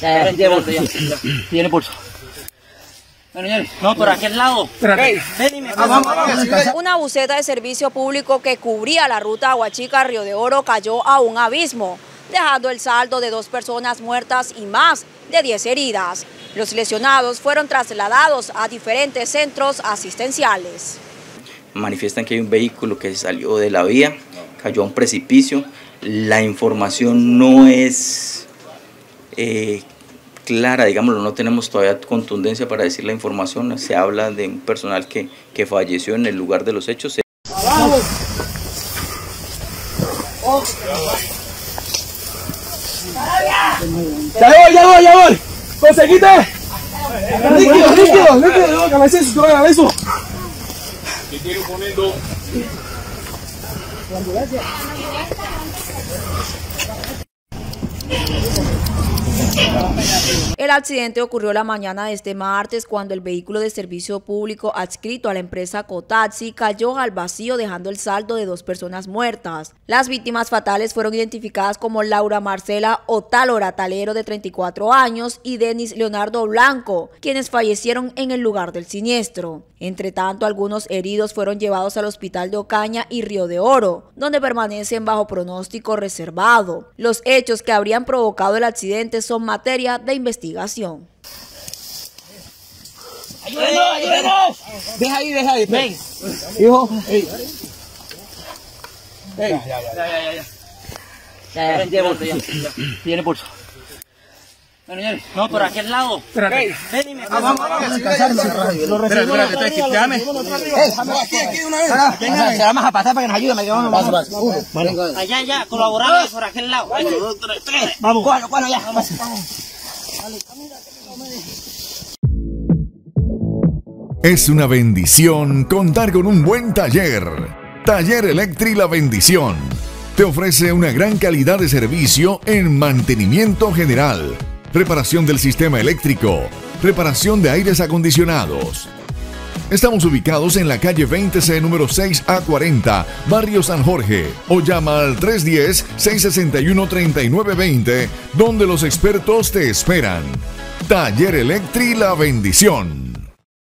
Ya, ya, tiene pulso, ya. Tiene pulso. Bueno, señores. No, por aquel lado. Ven y me Una buceta de servicio público que cubría la ruta Aguachica-Río de Oro cayó a un abismo, dejando el saldo de dos personas muertas y más de 10 heridas. Los lesionados fueron trasladados a diferentes centros asistenciales. manifiestan que hay un vehículo que salió de la vía, cayó a un precipicio. La información no es eh, clara, digámoslo, no tenemos todavía contundencia para decir la información. Se habla de un personal que, que falleció en el lugar de los hechos. Ya voy, ya voy, ya voy. Líquido, líquido, líquido. El accidente ocurrió la mañana de este martes cuando el vehículo de servicio público adscrito a la empresa Cotaxi cayó al vacío dejando el saldo de dos personas muertas. Las víctimas fatales fueron identificadas como Laura Marcela Otálora Talero de 34 años y Denis Leonardo Blanco, quienes fallecieron en el lugar del siniestro. Entre tanto, algunos heridos fueron llevados al hospital de Ocaña y Río de Oro, donde permanecen bajo pronóstico reservado. Los hechos que habrían provocado el accidente son materia de investigación. Ayúdenos, ayúdenos. Deja ahí, deja ahí. Ven. Hijo, ey. Ey. Ya, ya, ya. Ya, ya, tiene pulso, ya. ya. Tiene. Bueno, señores. No, por aquel lado. Ven y me. Espérate, espérate, déjame. Aquí, aquí de una vez. Venga, se vamos a pasar para que nos ayude. Pasa, pasa. Allá, ya, colaborando por aquel lado. Tres, tres. Vamos. Bueno, bueno, ya. Vamos. Es una bendición contar con un buen taller. Taller Electri La Bendición. Te ofrece una gran calidad de servicio en mantenimiento general, reparación del sistema eléctrico, reparación de aires acondicionados. Estamos ubicados en la calle 20C número 6A40, Barrio San Jorge, o llama al 310-661-3920, donde los expertos te esperan. Taller Electri La Bendición.